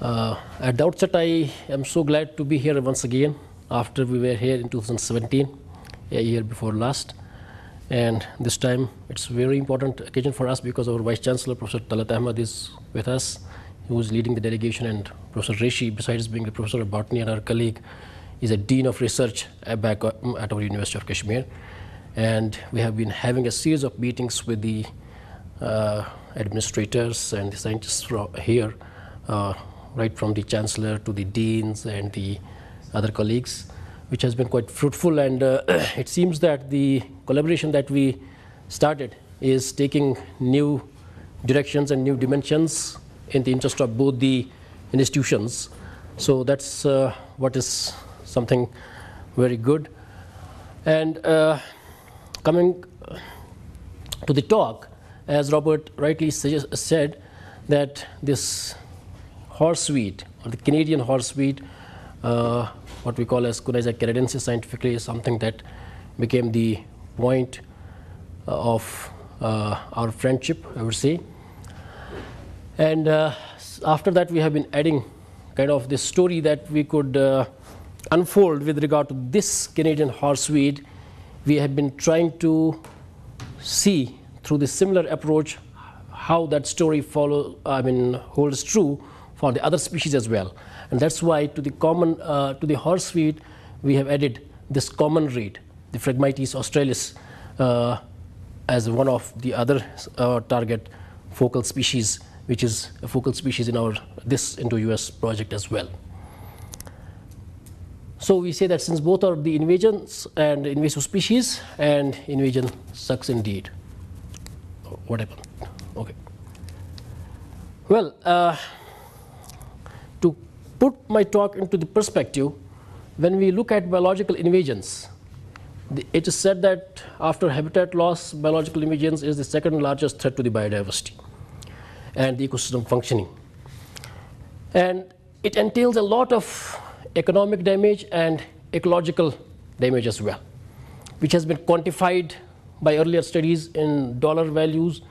Uh, at the outset, I am so glad to be here once again after we were here in 2017, a year before last. And this time, it's a very important occasion for us because our Vice Chancellor, Professor Talat Ahmad, is with us, who is leading the delegation, and Professor Reshi, besides being a professor of botany and our colleague, is a dean of research back at our University of Kashmir. And we have been having a series of meetings with the uh, administrators and the scientists here, uh, right from the chancellor to the deans and the other colleagues, which has been quite fruitful. And uh, it seems that the collaboration that we started is taking new directions and new dimensions in the interest of both the institutions. So that's uh, what is something very good. And uh, coming to the talk, as Robert rightly said, that this horseweed, or the Canadian horseweed, uh, what we call as Conyza canadensis scientifically, is something that became the point uh, of uh, our friendship, I would say. And uh, after that, we have been adding kind of this story that we could uh, unfold with regard to this Canadian horseweed. We have been trying to see through the similar approach how that story follow, I mean, holds true for the other species as well. And that's why to the common, uh, to the horseweed, we have added this common reed, the Phragmites australis, uh, as one of the other uh, target focal species, which is a focal species in our this Indo-US project as well. So we say that since both are the invasions and invasive species, and invasion sucks indeed. What happened? Okay. Well, uh, put my talk into the perspective, when we look at biological invasions, it is said that after habitat loss, biological invasions is the second largest threat to the biodiversity and the ecosystem functioning. And it entails a lot of economic damage and ecological damage as well, which has been quantified by earlier studies in dollar values,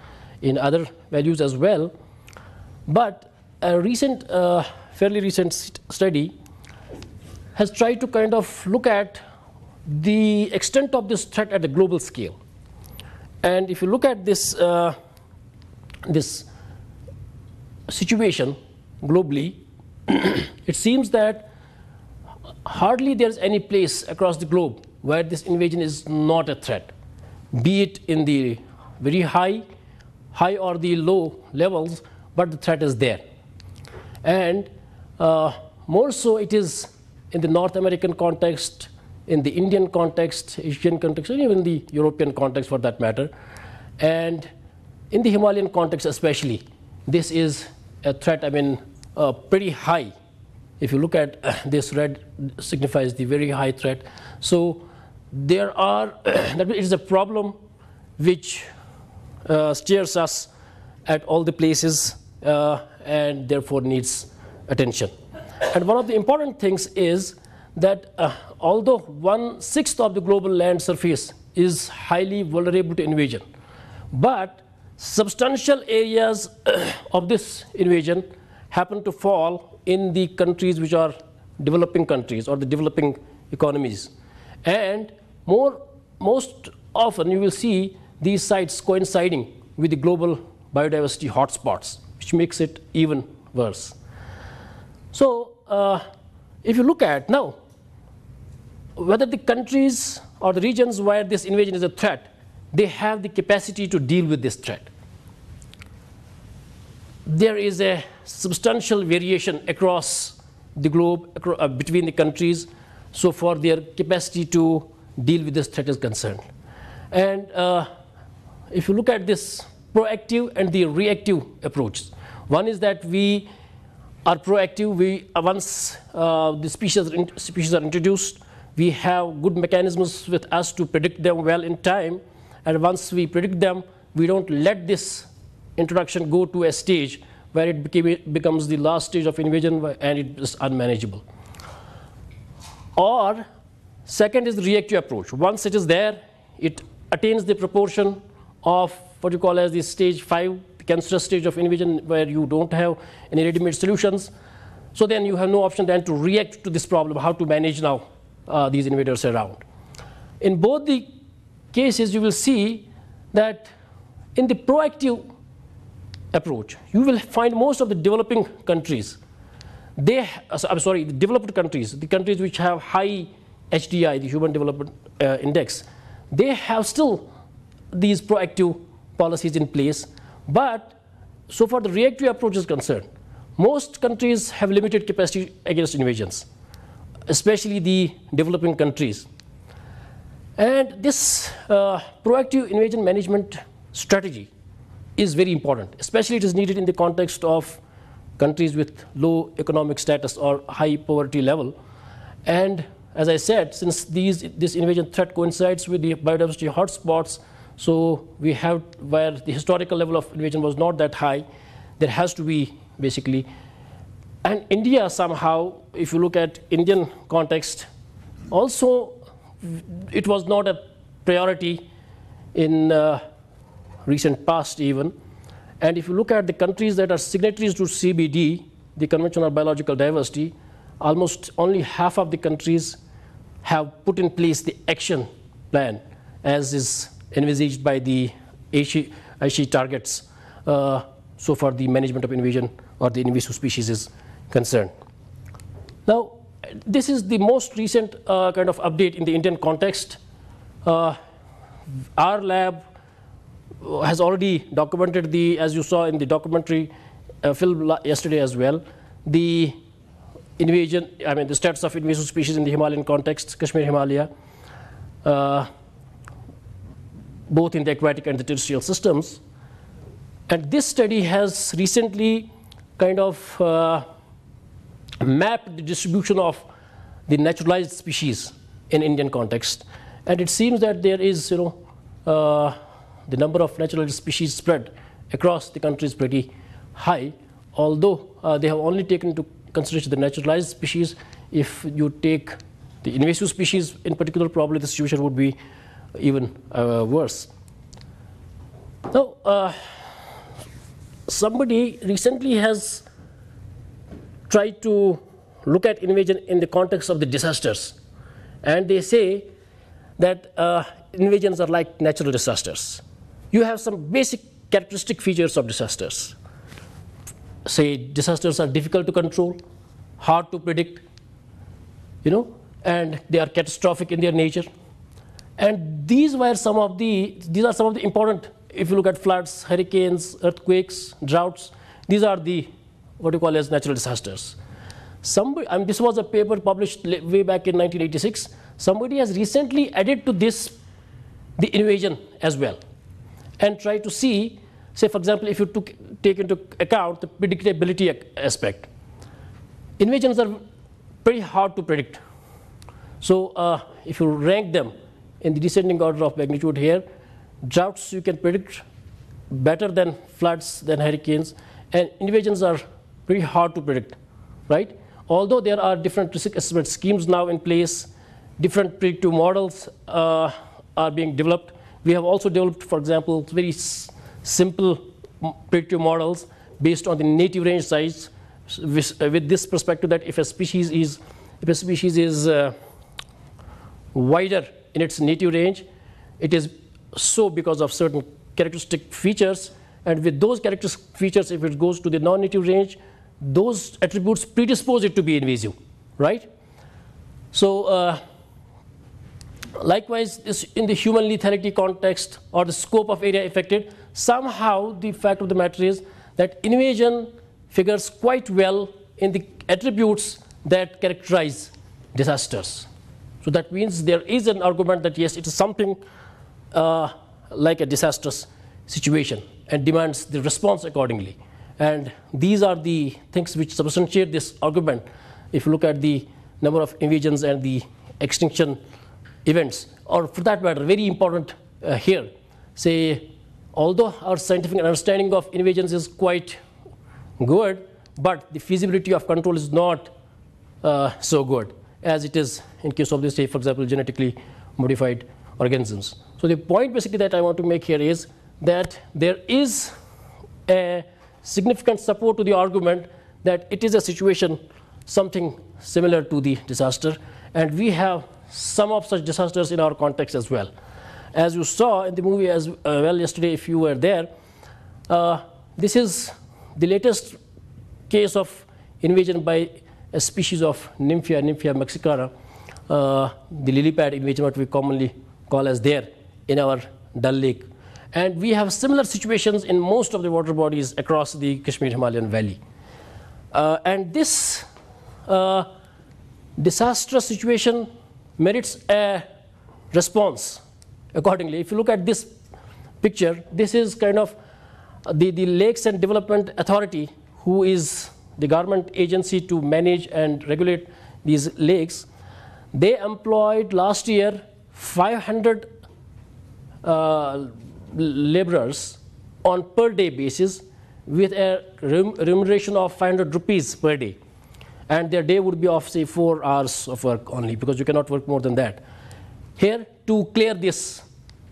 in other values as well. But a recent, uh, fairly recent study has tried to kind of look at the extent of this threat at the global scale. And if you look at this, uh, this situation globally, it seems that hardly there's any place across the globe where this invasion is not a threat, be it in the very high, high or the low levels, but the threat is there. And uh, more so it is in the North American context, in the Indian context, Asian context, and even the European context for that matter. And in the Himalayan context especially, this is a threat, I mean, uh, pretty high if you look at uh, this red signifies the very high threat. So there are, that is a problem which uh, steers us at all the places uh, and therefore needs attention. And one of the important things is that uh, although one sixth of the global land surface is highly vulnerable to invasion, but substantial areas of this invasion happen to fall in the countries which are developing countries or the developing economies. And more, most often you will see these sites coinciding with the global biodiversity hotspots, which makes it even worse. So uh, if you look at now, whether the countries or the regions where this invasion is a threat, they have the capacity to deal with this threat there is a substantial variation across the globe, across, uh, between the countries, so far their capacity to deal with this threat is concerned. And uh, if you look at this proactive and the reactive approach, one is that we are proactive. We uh, once uh, the species species are introduced, we have good mechanisms with us to predict them well in time. And once we predict them, we don't let this introduction go to a stage where it, became, becomes the last stage of invasion and it is unmanageable. Or second is the reactive approach. Once it is there, it attains the proportion of what you call as the stage 5, the cancerous stage of invasion where you don't have any ready-made solutions. So then you have no option then to react to this problem, how to manage now uh, these invaders around. In both the cases, you will see that in the proactive approach, you will find most of the developing countries, they, I'm sorry, the developed countries, the countries which have high HDI, the Human Development uh, Index, they have still these proactive policies in place. But so far the reactive approach is concerned, most countries have limited capacity against invasions, especially the developing countries. And this uh, proactive invasion management strategy is very important, especially it is needed in the context of countries with low economic status or high poverty level. And as I said, since these, this invasion threat coincides with the biodiversity hotspots, so we have where the historical level of invasion was not that high, there has to be basically. And India somehow, if you look at Indian context, also it was not a priority in uh, recent past even. And if you look at the countries that are signatories to CBD, the Convention on Biological Diversity, almost only half of the countries have put in place the action plan as is envisaged by the Aichi, targets uh, so far the management of invasion or the invasive species is concerned. Now, this is the most recent uh, kind of update in the Indian context. Uh, our lab has already documented the, as you saw in the documentary uh, film yesterday as well, the invasion, I mean the status of invasive species in the Himalayan context, Kashmir Himalaya, uh, both in the aquatic and the terrestrial systems. And this study has recently kind of uh, mapped the distribution of the naturalized species in Indian context. And it seems that there is, you know, uh, the number of naturalized species spread across the country is pretty high, although uh, they have only taken into consideration the naturalized species. If you take the invasive species in particular, probably the situation would be even uh, worse. Now, uh, somebody recently has tried to look at invasion in the context of the disasters. And they say that uh, invasions are like natural disasters you have some basic characteristic features of disasters. Say disasters are difficult to control, hard to predict, you know, and they are catastrophic in their nature. And these were some of the, these are some of the important, if you look at floods, hurricanes, earthquakes, droughts, these are the, what you call as natural disasters. Somebody, mean, this was a paper published way back in 1986. Somebody has recently added to this the invasion as well and try to see, say, for example, if you took, take into account the predictability aspect. Invasions are pretty hard to predict. So uh, if you rank them in the descending order of magnitude here, droughts you can predict better than floods, than hurricanes, and invasions are pretty hard to predict, right? Although there are different risk assessment schemes now in place, different predictive models uh, are being developed, we have also developed, for example, very simple predictive models based on the native range size with, uh, with, this perspective that if a species is, if a species is uh, wider in its native range, it is so because of certain characteristic features. And with those characteristic features, if it goes to the non-native range, those attributes predispose it to be invasive, right? So uh, Likewise, in the human lethality context or the scope of area affected, somehow the fact of the matter is that invasion figures quite well in the attributes that characterize disasters. So that means there is an argument that yes, it is something uh, like a disastrous situation and demands the response accordingly. And these are the things which substantiate this argument. If you look at the number of invasions and the extinction events, or for that matter, very important uh, here. Say, although our scientific understanding of invasions is quite good, but the feasibility of control is not uh, so good as it is in case of, this, say, for example, genetically modified organisms. So the point basically that I want to make here is that there is a significant support to the argument that it is a situation something similar to the disaster. And we have some of such disasters in our context as well. As you saw in the movie as uh, well yesterday, if you were there, uh, this is the latest case of invasion by a species of Nymphaea, Nymphaea mexicana, uh, the lily pad invasion, what we commonly call as there in our Dal Lake. And we have similar situations in most of the water bodies across the Kashmir Himalayan Valley. Uh, and this uh, disastrous situation merits a response accordingly. If you look at this picture, this is kind of the, the Lakes and Development Authority, who is the government agency to manage and regulate these lakes. They employed last year 500 uh, laborers on per day basis with a remuneration of 500 rupees per day. And their day would be of say four hours of work only because you cannot work more than that. Here to clear this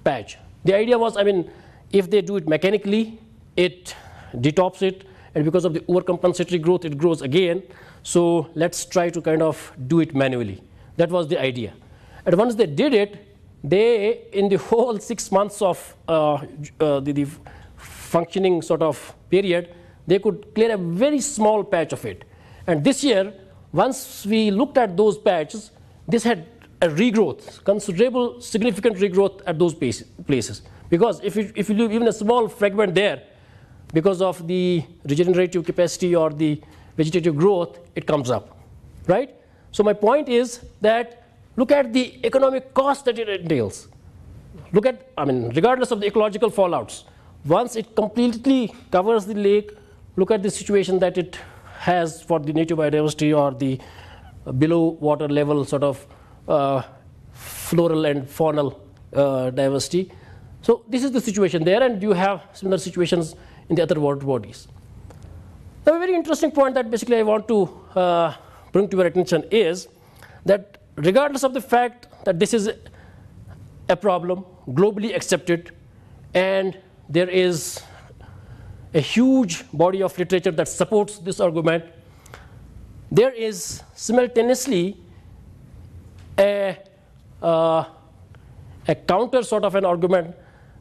patch. The idea was, I mean, if they do it mechanically, it detops it, and because of the overcompensatory growth, it grows again. So let's try to kind of do it manually. That was the idea. And once they did it, they, in the whole six months of uh, uh, the, the, functioning sort of period, they could clear a very small patch of it. And this year, once we looked at those patches, this had a regrowth, considerable, significant regrowth at those places. Because if you, if you leave even a small fragment there, because of the regenerative capacity or the vegetative growth, it comes up, right? So my point is that Look at the economic cost that it entails. Look at, I mean, regardless of the ecological fallouts, once it completely covers the lake, look at the situation that it has for the native biodiversity or the below water level sort of uh, floral and faunal uh, diversity. So this is the situation there, and you have similar situations in the other water bodies. Now, a very interesting point that basically I want to uh, bring to your attention is that regardless of the fact that this is a problem globally accepted and there is a huge body of literature that supports this argument, there is simultaneously a, uh, a counter sort of an argument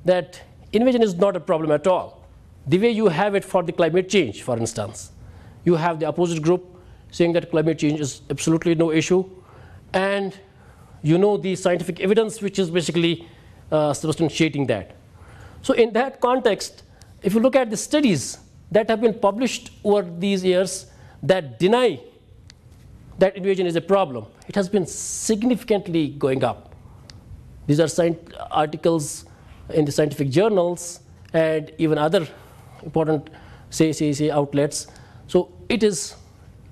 that invasion is not a problem at all. The way you have it for the climate change, for instance, you have the opposite group saying that climate change is absolutely no issue and you know the scientific evidence which is basically uh, substantiating that. So in that context, if you look at the studies that have been published over these years that deny that invasion is a problem, it has been significantly going up. These are articles in the scientific journals and even other important say, say, say outlets. So it is,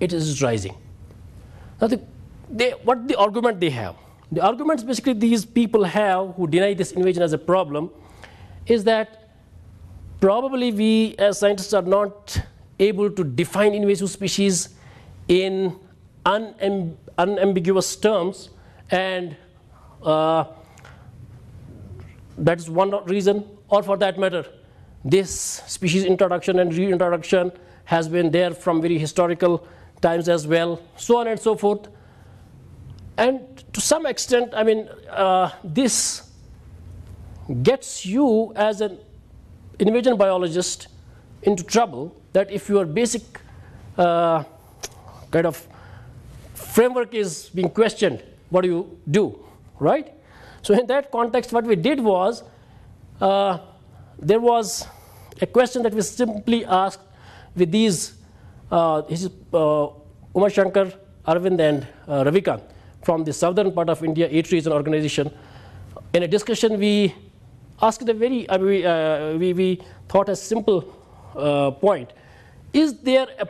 it is rising. Now the they, what the argument they have? The arguments basically these people have who deny this invasion as a problem is that probably we as scientists are not able to define invasive species in unam unambiguous terms and uh, that is one reason or for that matter this species introduction and reintroduction has been there from very historical times as well so on and so forth and to some extent, I mean, uh, this gets you as an invasion biologist into trouble that if your basic uh, kind of framework is being questioned, what do you do, right? So in that context, what we did was uh, there was a question that we simply asked with these, this is uh, Uma Shankar, Arvind, and uh, from the southern part of India, is an organization. In a discussion, we asked a very, uh, we, uh, we, we, thought a simple uh, point. Is there a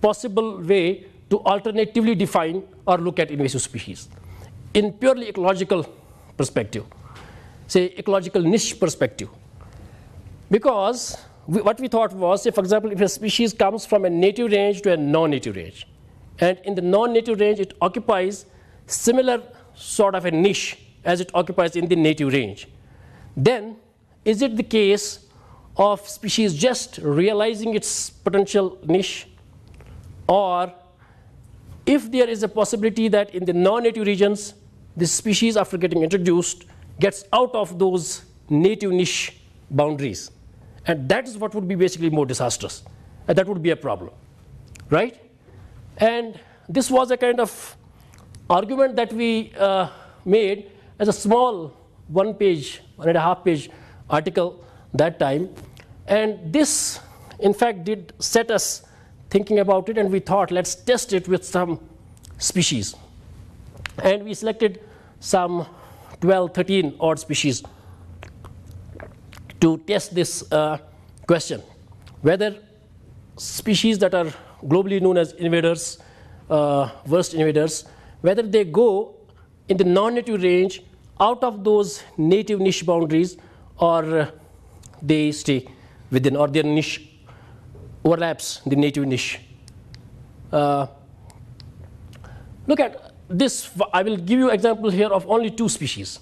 possible way to alternatively define or look at invasive species in purely ecological perspective, say ecological niche perspective? Because we, what we thought was, say for example, if a species comes from a native range to a non-native range, and in the non-native range it occupies similar sort of a niche as it occupies in the native range, then is it the case of species just realizing its potential niche or if there is a possibility that in the non-native regions, this species after getting introduced gets out of those native niche boundaries. And that is what would be basically more disastrous. And that would be a problem, right? And this was a kind of argument that we uh, made as a small one page, one and a half page article that time. And this, in fact, did set us thinking about it, and we thought, let's test it with some species. And we selected some 12, 13 odd species to test this uh, question whether species that are globally known as invaders, uh, worst invaders, whether they go in the non native range out of those native niche boundaries or they stay within or their niche overlaps the native niche. Uh, look at this, I will give you example here of only two species.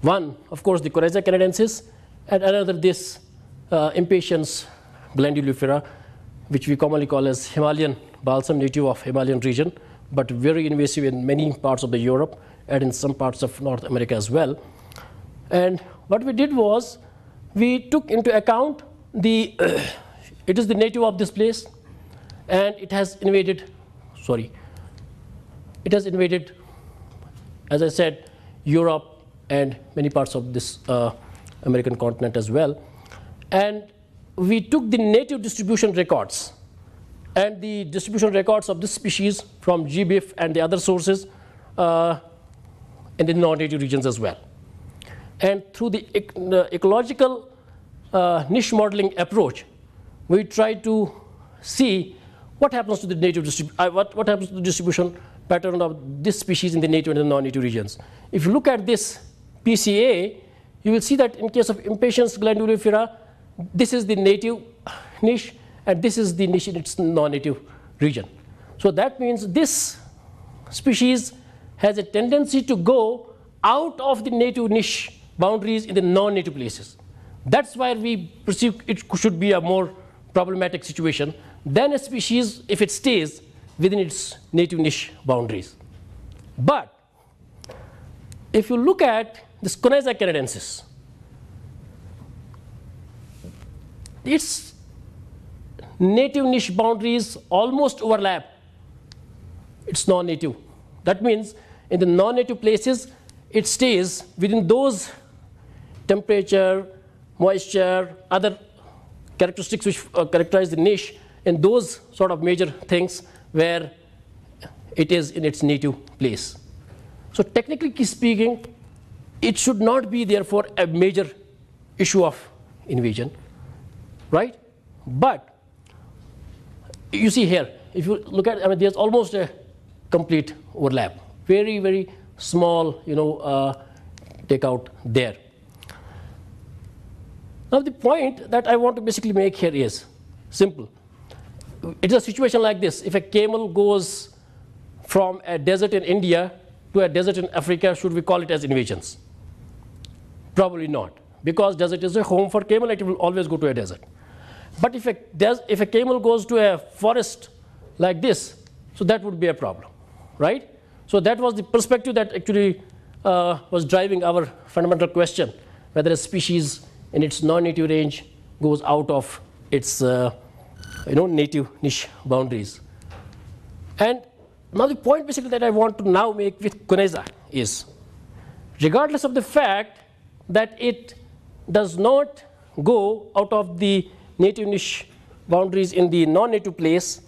One, of course, the Conyza canadensis, and another this uh, impatiens glandulifera, which we commonly call as Himalayan balsam, native of Himalayan region, but very invasive in many parts of the Europe and in some parts of North America as well. And what we did was we took into account the it is the native of this place and it has invaded sorry it has invaded as I said Europe and many parts of this uh, American continent as well and we took the native distribution records and the distribution records of this species from GBIF and the other sources uh, in the non-native regions as well. And through the, ec ecological uh, niche modeling approach, we try to see what happens to the native distribution, uh, what, what happens to the distribution pattern of this species in the native and the non-native regions. If you look at this PCA, you will see that in case of impatiens glandulifera, this is the native niche and this is the niche in its non-native region. So that means this species has a tendency to go out of the native niche boundaries in the non-native places. That's why we perceive it should be a more problematic situation than a species if it stays within its native niche boundaries. But if you look at this Conyza canadensis, its native niche boundaries almost overlap its non-native. That means in the non-native places, it stays within those temperature, moisture, other characteristics which uh, characterize the niche in those sort of major things where it is in its native place. So technically speaking, it should not be therefore a major issue of invasion, right? But you see here, if you look at, I mean, there's almost a complete overlap. Very, very small, you know, uh, takeout there. Now the point that I want to basically make here is simple. It's a situation like this. If a camel goes from a desert in India to a desert in Africa, should we call it as invasions? Probably not. Because desert is a home for camel, it will always go to a desert. But if a, if a camel goes to a forest like this, so that would be a problem, right? So that was the perspective that actually uh, was driving our fundamental question, whether a species in its non-native range goes out of its uh, you know, native niche boundaries. And now the point basically that I want to now make with Conyza is, regardless of the fact that it does not go out of the native niche boundaries in the non-native place,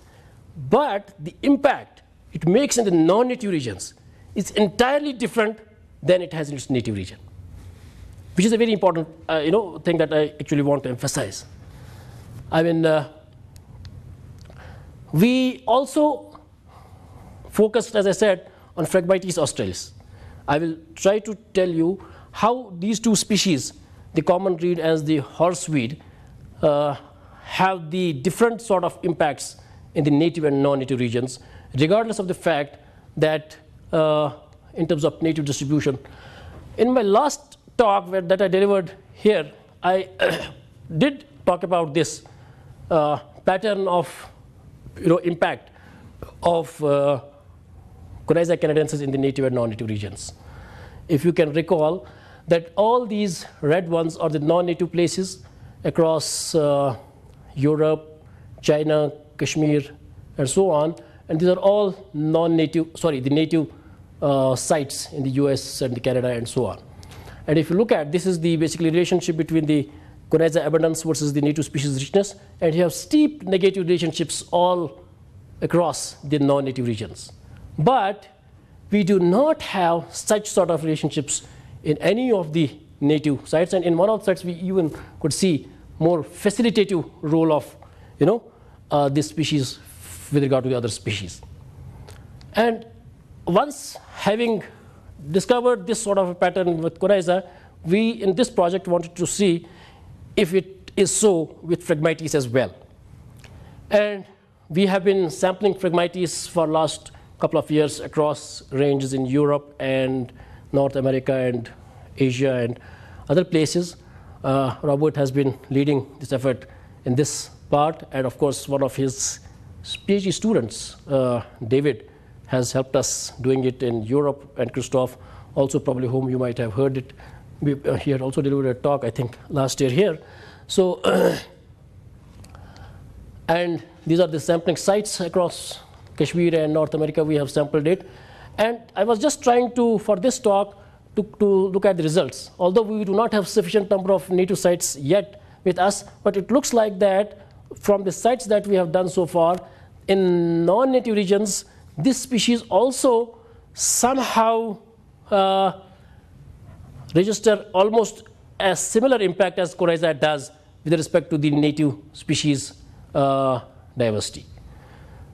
but the impact it makes in the non-native regions is entirely different than it has in its native region, which is a very important uh, you know, thing that I actually want to emphasize. I mean, uh, we also focused, as I said, on Phragmites australis. I will try to tell you how these two species, the common reed as the horseweed, uh, have the different sort of impacts in the native and non-native regions, regardless of the fact that uh, in terms of native distribution. In my last talk that I delivered here, I did talk about this uh, pattern of you know, impact of uh, Conyza canadensis in the native and non-native regions. If you can recall that all these red ones are the non-native places across uh, Europe, China, Kashmir, and so on. And these are all non-native, sorry, the native uh, sites in the US and Canada and so on. And if you look at, this is the basically relationship between the Conyza abundance versus the native species richness, and you have steep negative relationships all across the non-native regions. But we do not have such sort of relationships in any of the native sites, and in one of the sites we even could see more facilitative role of, you know, uh, this species with regard to the other species. And once having discovered this sort of a pattern with Conyza, we in this project wanted to see if it is so with Phragmites as well. And we have been sampling Phragmites for last couple of years across ranges in Europe and North America and Asia and other places. Uh, Robert has been leading this effort in this part, and of course, one of his PhD students, uh, David, has helped us doing it in Europe, and Christoph, also probably whom you might have heard it. We, uh, he had also delivered a talk, I think, last year here. So, and these are the sampling sites across Kashmir and North America. We have sampled it, and I was just trying to, for this talk, to, to look at the results. Although we do not have sufficient number of native sites yet with us, but it looks like that from the sites that we have done so far, in non-native regions, this species also somehow uh, register almost a similar impact as Conyza does with respect to the native species uh, diversity.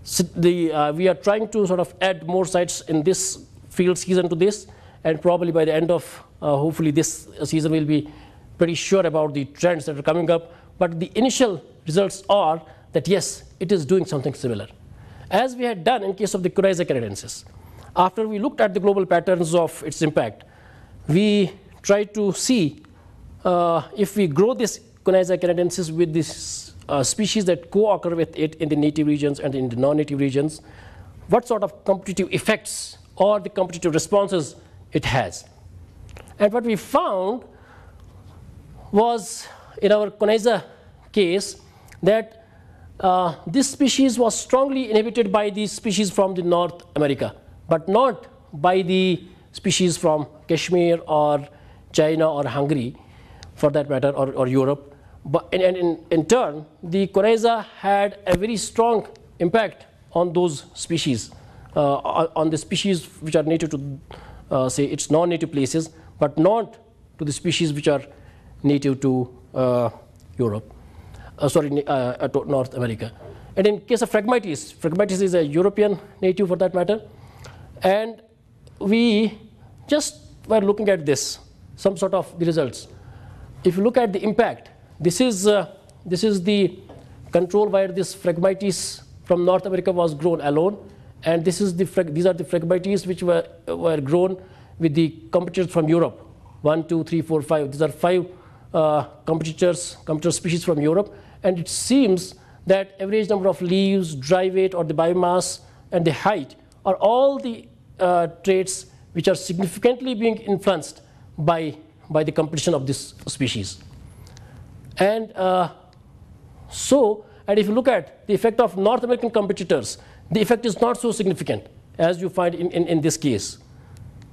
The, uh, we are trying to sort of add more sites in this field season to this, and probably by the end of uh, hopefully this season we'll be pretty sure about the trends that are coming up. But the initial results are that yes, it is doing something similar. As we had done in case of the Conyza canadensis, after we looked at the global patterns of its impact, we tried to see uh, if we grow this Conyza canadensis with this uh, species that co-occur with it in the native regions and in the non-native regions, what sort of competitive effects or the competitive responses it has. And what we found was in our Conyza case that uh, this species was strongly inhibited by the species from the North America, but not by the species from Kashmir or China or Hungary, for that matter, or, or Europe. But and in, in turn, the Conyza had a very strong impact on those species, uh, on the species which are native to, uh, say, its non-native places, but not to the species which are native to uh, Europe uh, sorry, uh, North America. And in case of Phragmites, Phragmites is a European native for that matter. And we just were looking at this, some sort of the results. If you look at the impact, this is, uh, this is the control where this Phragmites from North America was grown alone. And this is the, these are the Phragmites which were, were grown with the competitors from Europe. One, two, three, four, five. These are five uh, competitors, competitor species from Europe and it seems that average number of leaves, dry weight, or the biomass, and the height are all the uh, traits which are significantly being influenced by, by the competition of this species. And uh, so, and if you look at the effect of North American competitors, the effect is not so significant as you find in, in, in this case.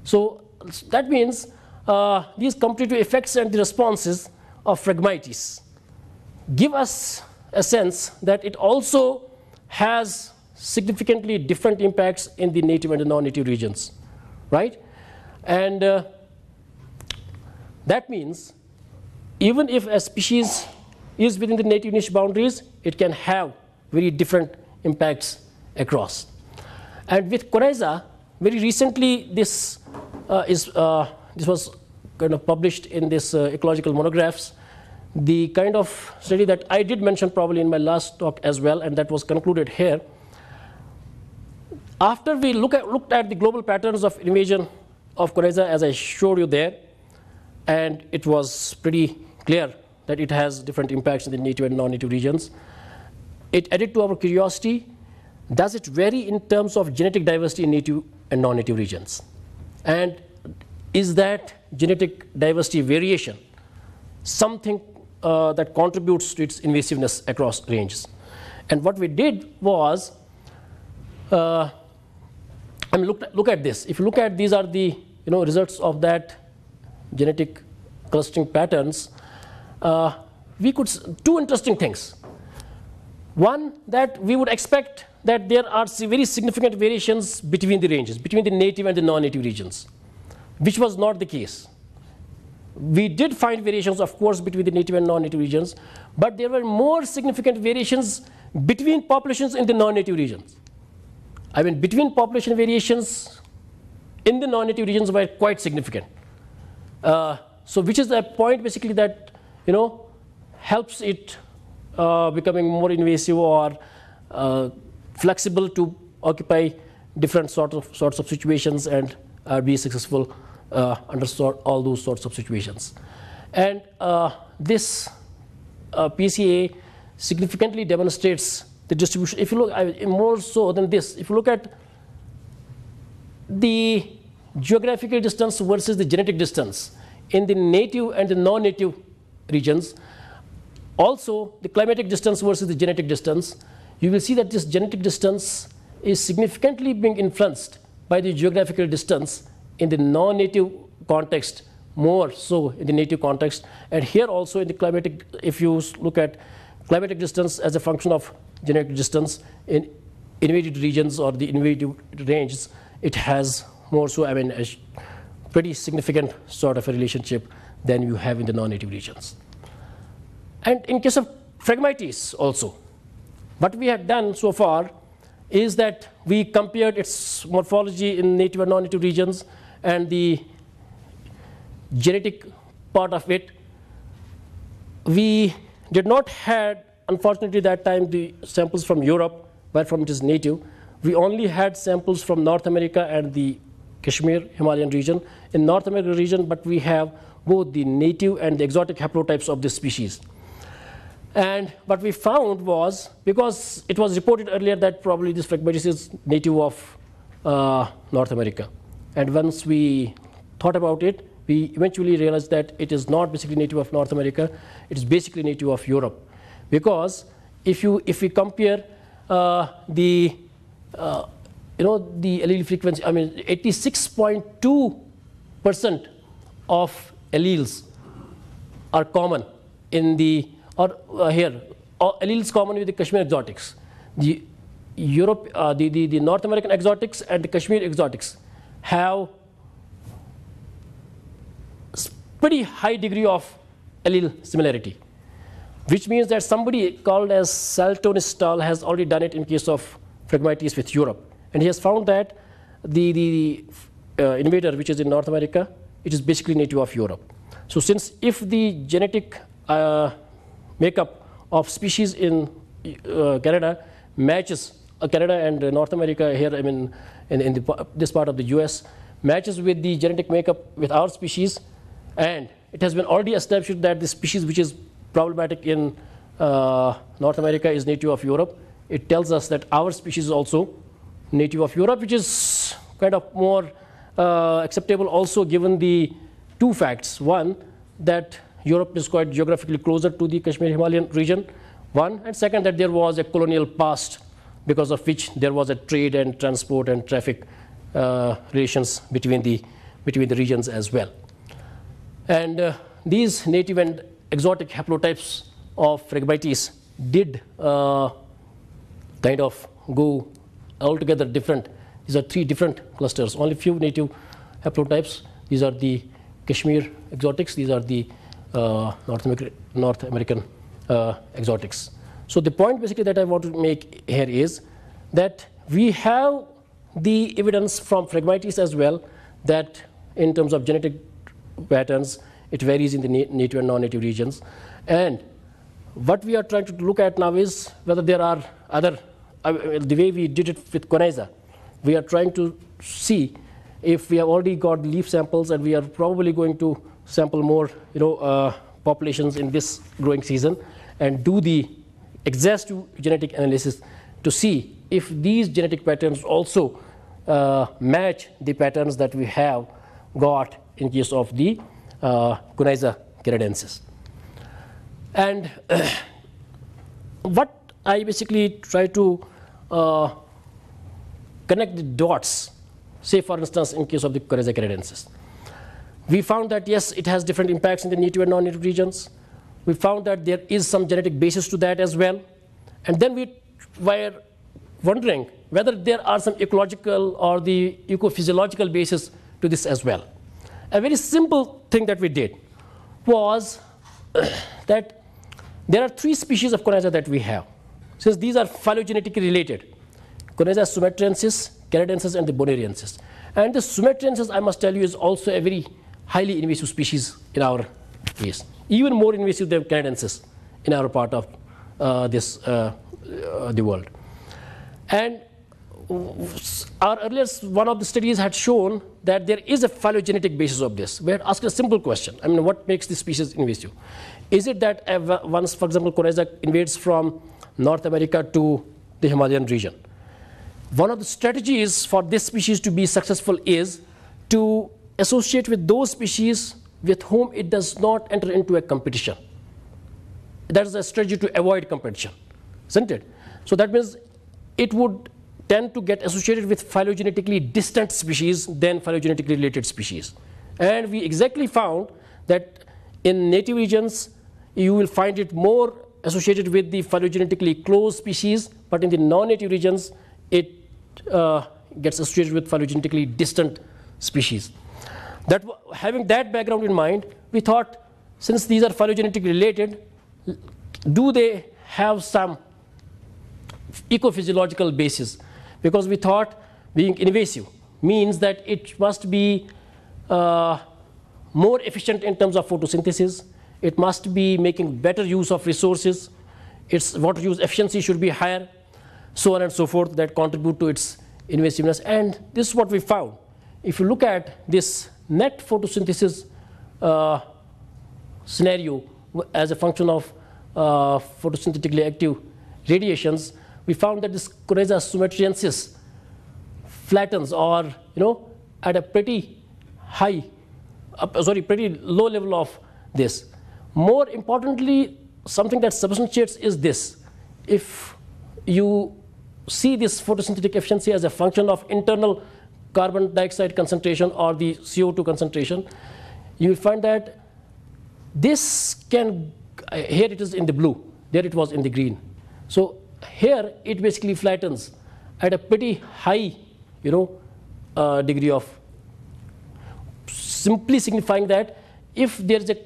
So that means uh, these competitive effects and the responses of Phragmites give us a sense that it also has significantly different impacts in the native and non-native regions, right? And uh, that means even if a species is within the native niche boundaries, it can have very different impacts across. And with Conyza, very recently this uh, is uh, this was kind of published in this uh, ecological monographs the kind of study that I did mention probably in my last talk as well, and that was concluded here. After we look at, looked at the global patterns of invasion of Conyza, as I showed you there, and it was pretty clear that it has different impacts in the native and non-native regions. It added to our curiosity, does it vary in terms of genetic diversity in native and non-native regions. And is that genetic diversity variation something uh, that contributes to its invasiveness across ranges? And what we did was, uh, I mean, look, look at this. If you look at these are the you know, results of that genetic clustering patterns, uh, we could, two interesting things. One, that we would expect that there are very significant variations between the ranges, between the native and the non-native regions, which was not the case. We did find variations, of course, between the native and non-native regions, but there were more significant variations between populations in the non-native regions. I mean, between population variations in the non-native regions were quite significant. Uh, so which is the point basically that, you know, helps it uh, becoming more invasive or uh, flexible to occupy different sort of, sorts of situations and uh, be successful uh, under sort, all those sorts of situations. And uh, this PCA significantly demonstrates the distribution. If you look, more so than this, if you look at the geographical distance versus the genetic distance in the native and the non-native regions, also the climatic distance versus the genetic distance, you will see that this genetic distance is significantly being influenced by the geographical distance in the non-native context more so in the native context. And here also in the climatic if you look at climatic distance as a function of genetic distance in invaded regions or the invaded ranges, it has more so, I mean, a pretty significant sort of a relationship than you have in the non-native regions. And in case of Phragmites also, what we have done so far is that we compared its morphology in native and non-native regions and the genetic part of it. We did not had, unfortunately, that time the samples from Europe, where from it is native. We only had samples from North America and the Kashmir Himalayan region. In North American region, but we have both the native and the exotic haplotypes of this species. And what we found was, because it was reported earlier that probably this Phragmites is native of uh, North America. And once we thought about it, we eventually realized that it is not basically native of North America, it is basically native of Europe. Because if, you, if we compare uh, the, uh, you know, the allele frequency, I mean, 86.2% of alleles are common in the, or uh, here, alleles common with the Kashmir exotics. The Europe, uh, the, the, the North American exotics and the Kashmir exotics have pretty high degree of allele similarity, which means that somebody called as Saltonstall has already done it in case of Phragmites with Europe. And he has found that the, the uh, invader, which is in North America, it is basically native of Europe. So since if the genetic uh, makeup of species in uh, Canada matches uh, Canada and North America here, I mean, in, in the, this part of the US, matches with the genetic makeup with our species, and it has been already established that the species which is problematic in uh, North America is native of Europe. It tells us that our species is also native of Europe, which is kind of more uh, acceptable also given the two facts. One, that Europe is quite geographically closer to the Kashmir Himalayan region. One, and second, that there was a colonial past because of which there was a trade and transport and traffic uh, relations between the, between the regions as well. And uh, these native and exotic haplotypes of Phragmites did uh, kind of go altogether different. These are three different clusters, only few native haplotypes. These are the Kashmir exotics, these are the uh, North, American, North American uh, exotics. So the point basically that I want to make here is that we have the evidence from Phragmites as well that in terms of genetic patterns. It varies in the native and non-native regions. And what we are trying to look at now is whether there are other, uh, the way we did it with Conyza, we are trying to see if we have already got leaf samples and we are probably going to sample more you know, uh, populations in this growing season and do the exhaustive genetic analysis to see if these genetic patterns also uh, match the patterns that we have got in case of the uh, canadensis. And what I basically try to uh, connect the dots, say for instance in case of the Conyza canadensis. We found that yes, it has different impacts in the native and non-native regions. We found that there is some genetic basis to that as well. And then we were wondering whether there are some ecological or the ecophysiological basis to this as well. A very simple thing that we did was that there are three species of Conyza that we have. Since these are phylogenetically related, Conyza sumatrensis, canadensis, and the bonariensis. And the sumatrensis, I must tell you, is also a very highly invasive species in our case, even more invasive than canadensis in our part of uh, this uh, uh, the world. And our earlier one of the studies had shown that there is a phylogenetic basis of this. We had asked a simple question. I mean, what makes this species invasive? Is it that once, for example, Conyza invades from North America to the Himalayan region? One of the strategies for this species to be successful is to associate with those species with whom it does not enter into a competition. That is a strategy to avoid competition, isn't it? So that means it would tend to get associated with phylogenetically distant species than phylogenetically related species. And we exactly found that in native regions, you will find it more associated with the phylogenetically close species, but in the non-native regions, it gets associated with phylogenetically distant species. That, having that background in mind, we thought since these are phylogenetically related, do they have some ecophysiological basis? because we thought being invasive means that it must be uh, more efficient in terms of photosynthesis. It must be making better use of resources. Its water use efficiency should be higher, so on and so forth, that contribute to its invasiveness. And this is what we found. If you look at this net photosynthesis uh, scenario as a function of uh, photosynthetically active radiations, we found that this Conyza sumatrensis flattens or, you know, at a pretty high, uh, sorry, pretty low level of this. More importantly, something that substantiates is this. If you see this photosynthetic efficiency as a function of internal carbon dioxide concentration or the CO2 concentration, you will find that this can, here it is in the blue, there it was in the green. So here it basically flattens at a pretty high, you know, uh, degree of simply signifying that if there is a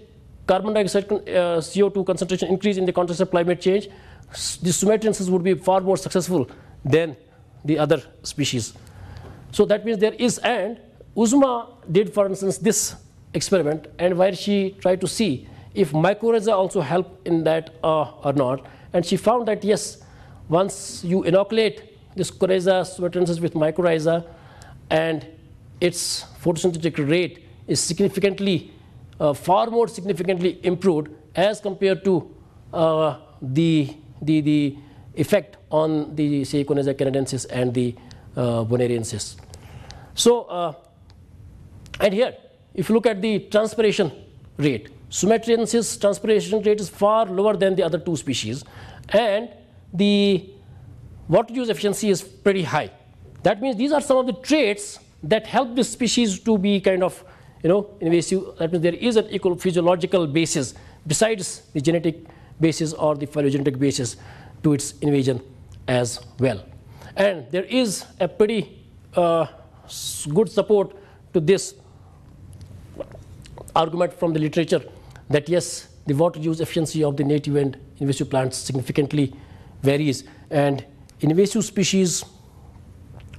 carbon dioxide uh, CO2 concentration increase in the context of climate change, the sumatrensis would be far more successful than the other species. So that means there is, and Uzma did, for instance, this experiment, and where she tried to see if mycorrhiza also help in that uh, or not, and she found that yes, once you inoculate this Conyza sumatrensis with mycorrhiza and its photosynthetic rate is significantly, uh, far more significantly improved as compared to uh, the, the, the effect on the say Conyza canadensis and the uh, bonariensis. So, uh, and here, if you look at the transpiration rate, sumatrensis transpiration rate is far lower than the other two species, and the water use efficiency is pretty high. That means these are some of the traits that help this species to be kind of you know invasive. That means there is an ecophysiological basis besides the genetic basis or the phylogenetic basis to its invasion as well. And there is a pretty uh, good support to this argument from the literature that yes, the water use efficiency of the native and invasive plants significantly varies and invasive species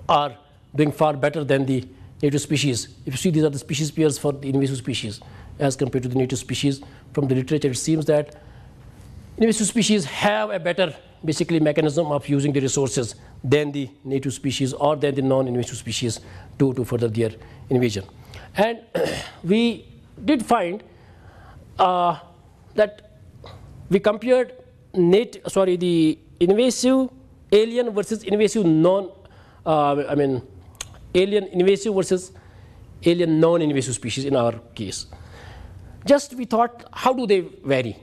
are doing far better than the native species. If you see these are the species pairs for the invasive species as compared to the native species from the literature it seems that invasive species have a better basically mechanism of using the resources than the native species or than the non-invasive species to, to further their invasion. And we did find uh, that we compared native, sorry, the invasive alien versus invasive non, uh, I mean, alien invasive versus alien non-invasive species in our case. Just we thought, how do they vary?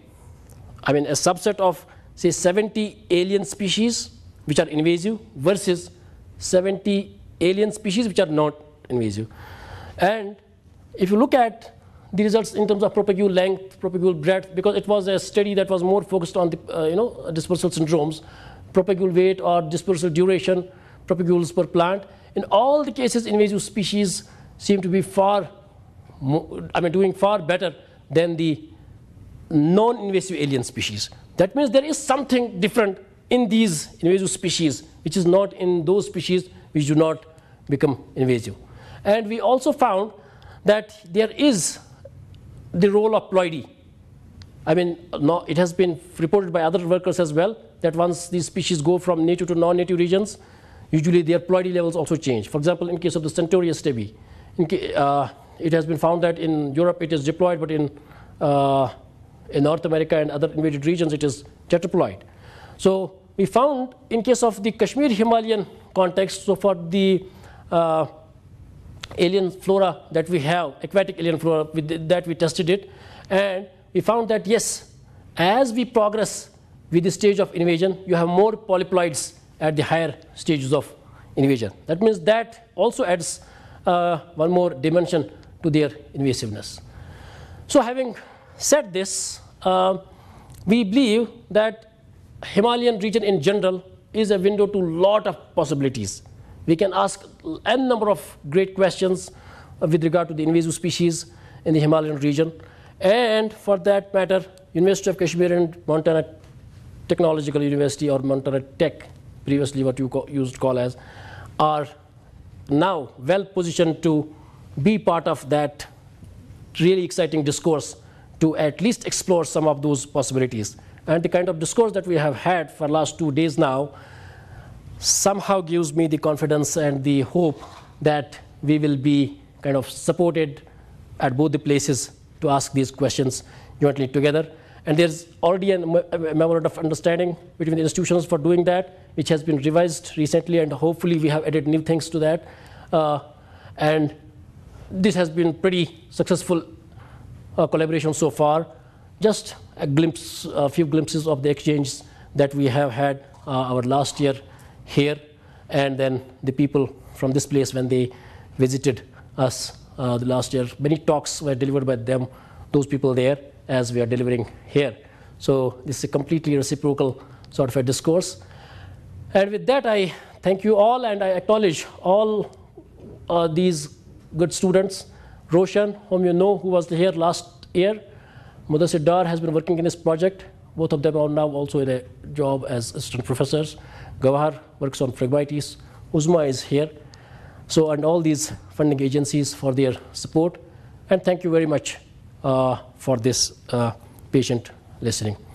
I mean, a subset of, say, 70 alien species which are invasive versus 70 alien species which are not invasive. And if you look at the results in terms of propagule length, propagule breadth, because it was a study that was more focused on the, uh, you know, dispersal syndromes, propagule weight or dispersal duration, propagules per plant. In all the cases, invasive species seem to be far, I mean, doing far better than the non-invasive alien species. That means there is something different in these invasive species, which is not in those species which do not become invasive. And we also found that there is the role of ploidy. I mean, no, it has been reported by other workers as well that once these species go from native to non-native regions, usually their ploidy levels also change. For example, in case of the Centaurea stoebe, uh, it has been found that in Europe it is diploid, but in, uh, in North America and other invaded regions it is tetraploid. So we found in case of the Kashmir Himalayan context, so for the uh, alien flora that we have, aquatic alien flora, that we tested it, and we found that yes, as we progress with the stage of invasion, you have more polyploids at the higher stages of invasion. That means that also adds uh, one more dimension to their invasiveness. So having said this, uh, we believe that Himalayan region in general is a window to lot of possibilities. We can ask n number of great questions with regard to the invasive species in the Himalayan region. And for that matter, University of Kashmir and Montana Technological University or Montana Tech, previously what you used to call as, are now well positioned to be part of that really exciting discourse to at least explore some of those possibilities. And the kind of discourse that we have had for the last two days now somehow gives me the confidence and the hope that we will be kind of supported at both the places to ask these questions jointly together. And there's already a memorandum of understanding between the institutions for doing that, which has been revised recently, and hopefully we have added new things to that. Uh, and this has been pretty successful uh, collaboration so far. Just a glimpse, a few glimpses of the exchanges that we have had uh, our last year here, and then the people from this place when they visited us uh, the last year. Many talks were delivered by them, those people there, as we are delivering here. So this is a completely reciprocal sort of a discourse. And with that, I thank you all, and I acknowledge all uh, these good students. Roshan, whom you know, who was here last year. Mudassir Dar has been working in this project. Both of them are now also in a job as assistant professors. Gawahar works on Phragmites. Uzma is here. So, and all these funding agencies for their support. And thank you very much uh, for this uh, patient listening.